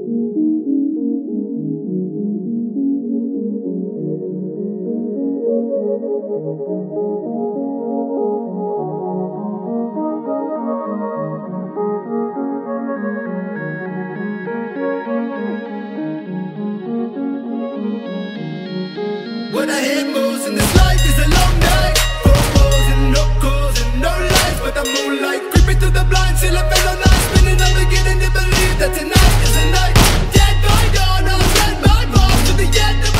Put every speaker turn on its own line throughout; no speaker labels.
What I most in this life is a long night. Calls and no calls and no lights But the moonlight creeping through the blinds Till I fell on night Spinning, I'm beginning to believe that tonight is a night. Dead by dawn, I'll send my boss To the end of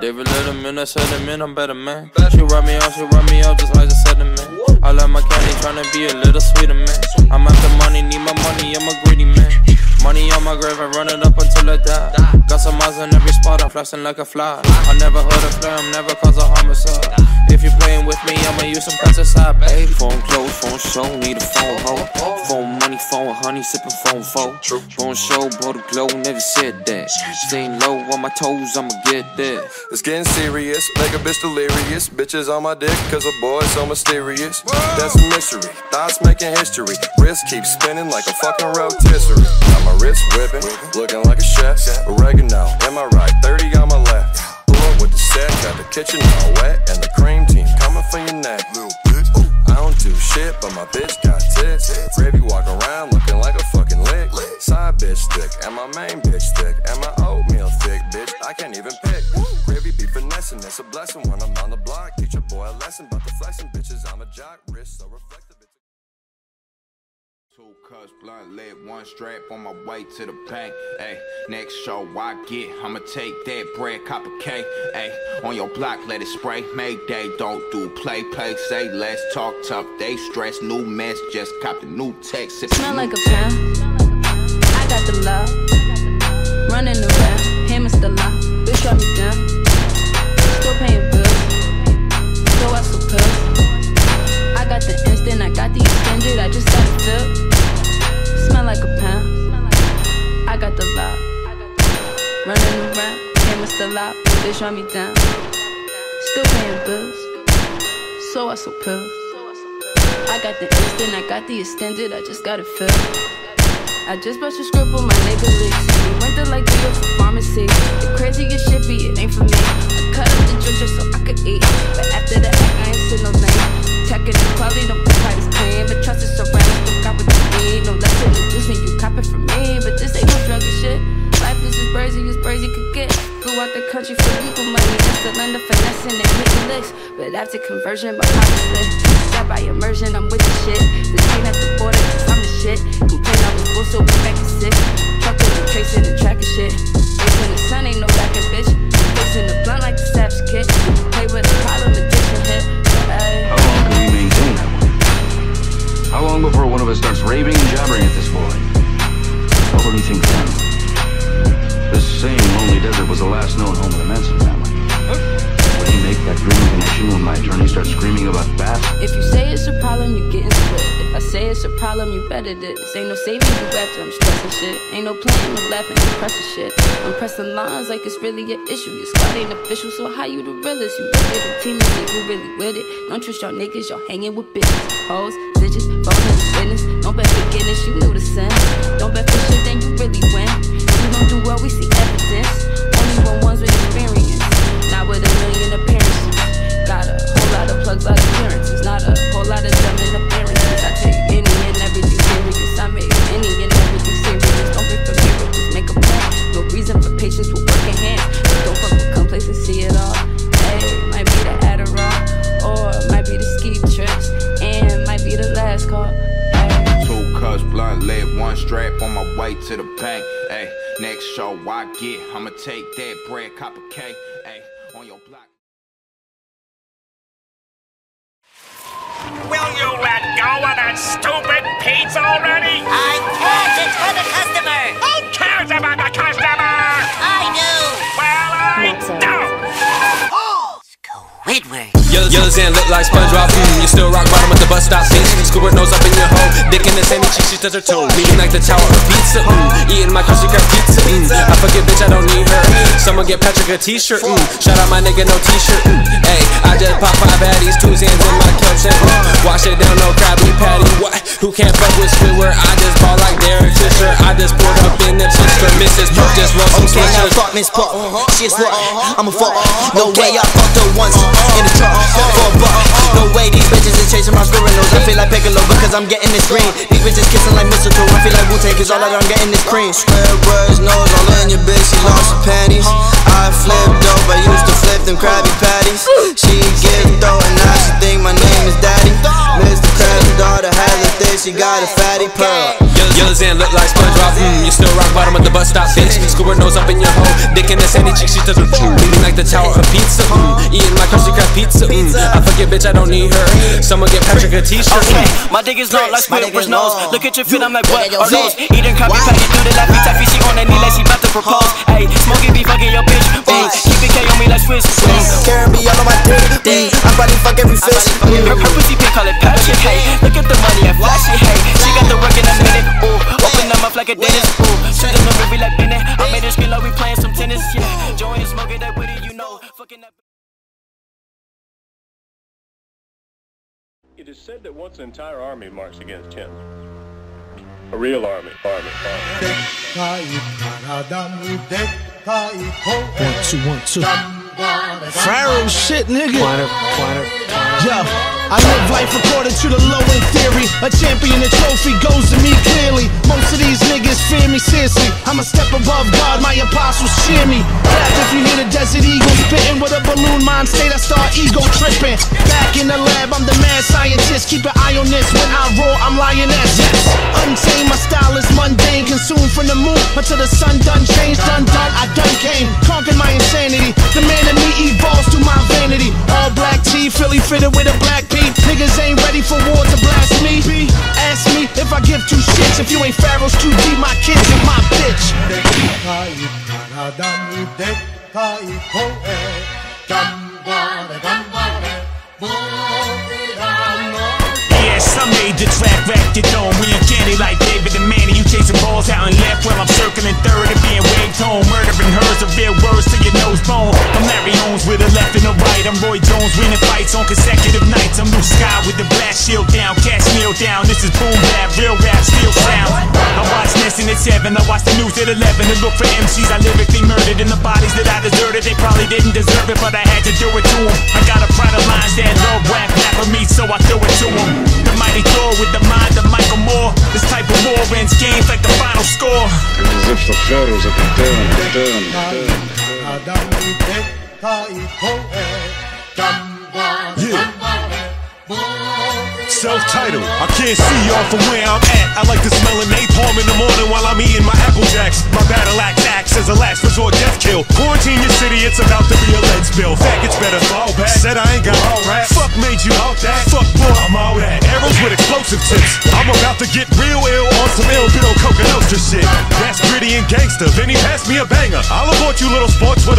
David Letterman, I said him in, I'm better man. She run me off, she run me off just like said man. I like my candy, tryna be a little sweeter man. I'm after money, need my money, I'm a. Money on my grave, I run it up until I die. Got some eyes in every spot, I'm flashing like a fly. I never heard a flame, never cause a homicide. If you're playing with me, I'ma use some pesticide, babe.
Phone close, phone show, need a phone hoe. Phone money, phone honey, sipping phone foe. Phone show, blow the glow, never said that. Staying low on my toes, I'ma get that.
It's getting serious, make a bitch delirious. Bitches on my dick, cause a boy so mysterious. That's a mystery, thoughts making history. Wrist keeps spinning like a fucking rotisserie. Wrist whipping, looking like a chef. Oregano, in my right, 30 on my left with the set, got the kitchen all wet, and the cream team coming for your neck. Little bitch, oh, I don't do shit, but my bitch got tits. Gravy walk around looking like a fucking lick. Side bitch thick, and my main bitch thick, and my oatmeal thick, bitch. I can't even pick. Gravy be finessing, it's a blessing when I'm on the block. Teach a boy a lesson about the flexing bitches. I'm a jock, wrist so reflective.
Two cups, blunt lit, one strap on my way to the bank. Ayy, next show I get, I'ma take that bread, copper cake. Ayy, on your block, let it spray. Mayday, don't do play, play, say less, talk tough. They stress, new mess, just cop the new text.
Smell like a pound. Still out, bitch run me down. Still paying bills, so I so pills. I got the instant, I got the extended, I just got it filled. I just brushed a script on my neighbor leaks. We went to like York for pharmacy. The craziest shit be it ain't for me. I cut up the ginger so I could eat. But after that, I ain't seen no name. Tech it, quality don't country for legal money. Just to a finessing and. But after conversion, my. Got by immersion, I'm with the shit. The at the border, I'm the shit. Complain I was full, so we back to sick. And tracing and shit. The sun, ain't no bitch. The blunt like the. Play with problem, hit.
How long can we maintain that one? How long before one of us starts raving and jabbering at this boy? What will he think then? This same lonely desert was the last known home of the Manson family. Would he make that dream connection when my attorney starts screaming about Bass?
If you say it's a problem, you getting split. If I say it's a problem, you better this. Ain't no saving you after I'm stressing shit. Ain't no playing, no laughing, no pressing shit. I'm pressing lines like it's really an issue. Your squad ain't official, so how you the realest? You at the team say who really with it. Don't trust y'all niggas, y'all hanging with bitches. Hoes, bitches, the business. Don't bet beginners, you knew the sin. Don't bet for shit, then you really win. Don't do well, we see evidence. Only want ones with experience. One strap on my way to the bank.
Hey, next show I get, I'ma take that bread, copper K. Hey, on your block.
Will you let go of that stupid pizza already?
I can't. It's gonna
Yellow, yellow Zan look like SpongeBob. Mm, you still rock bottom at the bus stop. Bitch, Squidward nose up in your hole. Dick in the sandy cheek, she touch her toe. Meeting like the tower of pizza. Mm, eating my Krusty Krab pizza. Mm, I forget, bitch, I don't need her. Someone get Patrick a t-shirt. Mm, shout out my nigga, no t-shirt. Mm, hey, I just pop five baddies, two Zans in my caption. Mm, wash it down, no Krabby Patty. What? Who can't fuck with Squidward? I just ball like Derek Fisher. I just pulled up in the Chester. Mrs. Perk just rolled some
Okay, now fuck Miss Puck. She a slut. I'm a fuck. No way, I fucked her once in the truck for a buck. No way, these bitches is chasing my squirrel nose. I feel like Piccolo because I'm getting this green. These bitches kissing like mistletoe. I feel like Wu Tang cause all that I'm getting is cream. Squidward's nose all in your bitch. She lost her panties. I flipped dope. I used to flip them Krabby Patties. She give though, and now she think my name is Daddy. Mr. Krabs' daughter has a thing. She got a fatty pearl.
Yellow, yellow Zan look like SpongeBob. Mm, you still rock bottom at the bus stop, bitch. Squidward nose up in your hole. Dick in the sandy cheek, she does her Leaning like the tower of pizza. Mm, eating my Krusty Krab pizza. Mm, I forget, bitch, I don't need her. Someone get Patrick a t-shirt.
Okay,
Mm.
my dick is long like My dick Squidward's nose. Look at your feet, I'm like what? are those? nose. fit. Eating copy Wow. packet through the laffy taffy. She on that knee like she about to propose. Hey, smoking be fucking your bitch. Boom. Keep it K on me like Swiss. Boom. Karen be all on my dick. dick. I probably fuck every fish. Her, her pussy pink, call it Patrick. Hey, look at the money and flashy. Like a dentist. Ooh, shoot them the movie like Bennett. I made her skin like we playing some tennis. Yeah, join smoking that with it, you know. Fucking that.
It is said that once an entire army marched against him. A real army, army, army.
One, two, one, two. Pharaoh shit, nigga. Yo, I live life according to the low end theory. A champion, a trophy goes to me clearly. Most of these niggas fear me seriously. I'm a step above God, my apostles cheer me. Clap if you hear the desert eagle spitting with a balloon mind state, I start ego tripping. Back in the lab, I'm the mad scientist. Keep an eye on this. When I roar, I'm lioness. Yes, untamed, my style is mundane. Consumed from the moon until the sun done changed. Done, done Philly fitted with a black beat. Niggas ain't ready for war to blast me. Ask me if I give two shits. If you ain't Pharaoh's too deep, my kids and my bitch.
Yes, I made the track wrapped it on. We uncanny like David and Manny. You chasing balls out and left while I'm circling third and being waved home. Murdering hers of real words to your nose bone. I'm Larry with a left and a right. I'm Roy Jones winning fights on consecutive nights. I'm Luke Sky with the blast shield down, cash meal down. This is boom bap, real rap, steel sound. I watch Nessun at 7, I watch the news at 11 and look for MCs I lyrically murdered in the bodies that I deserted. They probably didn't deserve it, but I had to do it to them. I got a pride of lines that love rap, rap for me, so I threw it to them. The mighty Thor with the mind of Michael Moore. This type of war ends games like the final score.
As if the pharaohs had returned, returned, returned.
Self-titled, I can't see y'all from where I'm at. I like to smell an napalm in the morning while I'm eating my apple jacks. My battle axe acts as a last resort death kill. Quarantine your city, it's about to be a lead spill. Faggots better fall back. Said I ain't got all rap. Fuck made you out that. Fuck boy, I'm all that. Arrows with explosive tips. I'm about to get real ill on some ill Bill Coka Nostra shit. That's gritty and gangster. Then he passed me a banger. I'll abort you little sports with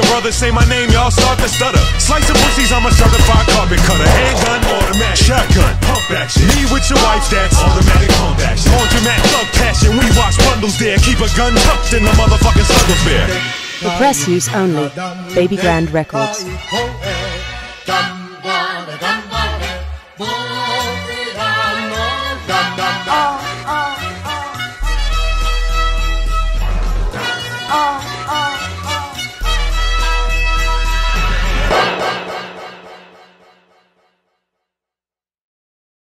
a rusty brothers say my name, y'all start to stutter. Slice of pussies, I'm a certified carpet cutter. Handgun, automatic, shotgun, pump action. Me with your wife, that's automatic pump action. Laundromat, thug passion. We watch bundles there. Keep a gun tucked in the motherfucking Snuggles bear.
For press use only. Baby Grand Records.